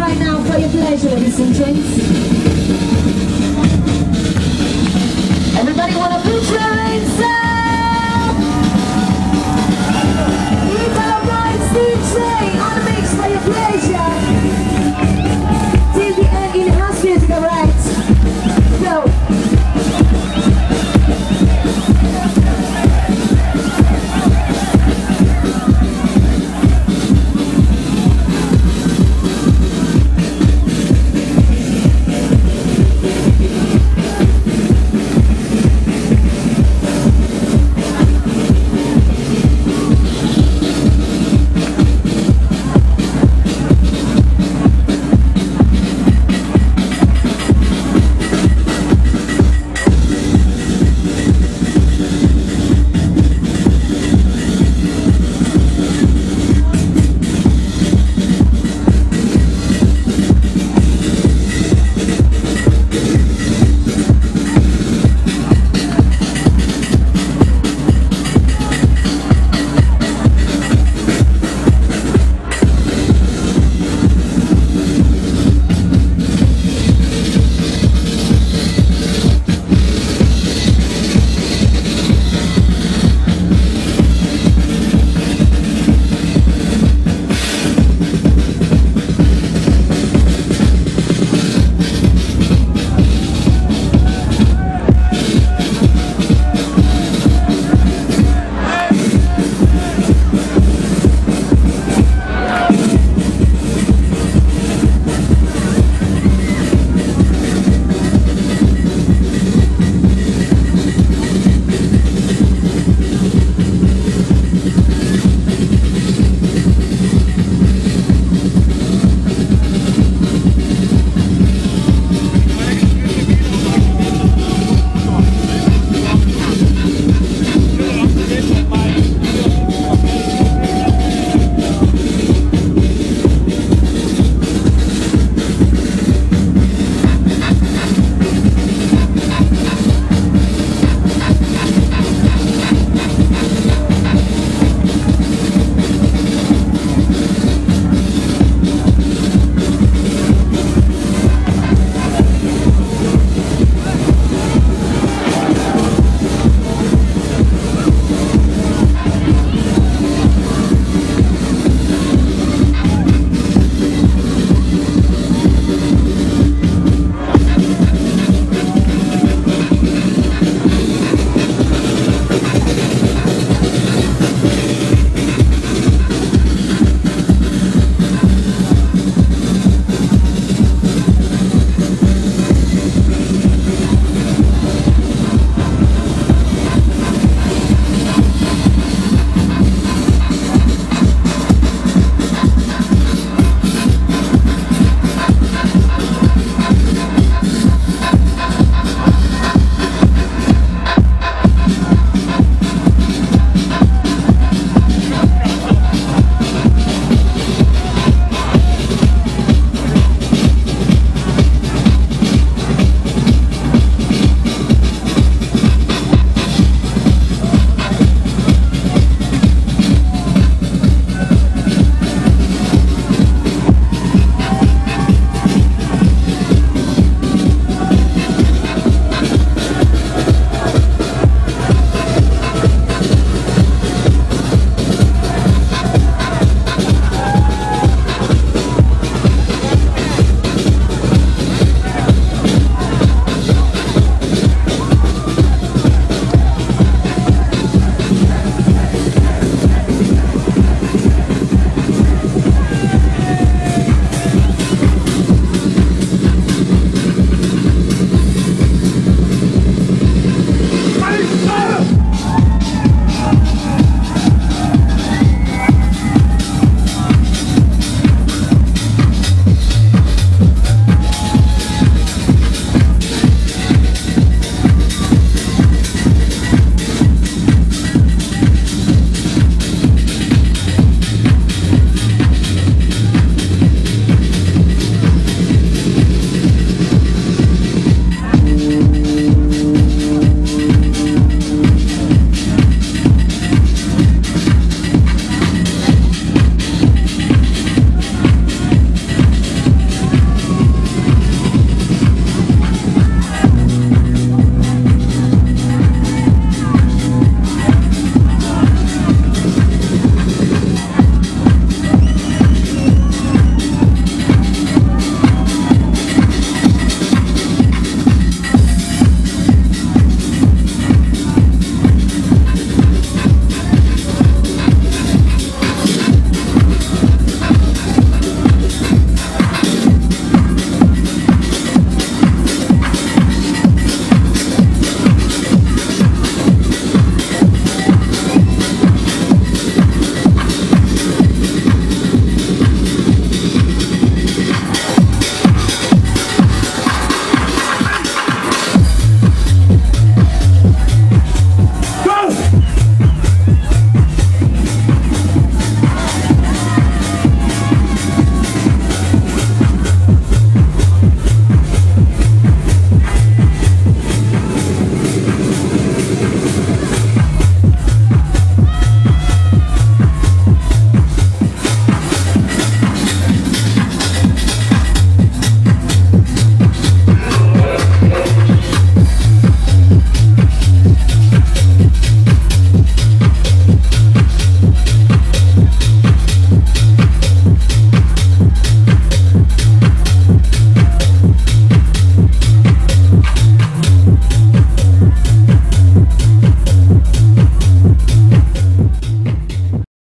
right now for your pleasure, ladies and gents. Everybody wanna put your hands up? Keep DJ, on the mix for your pleasure.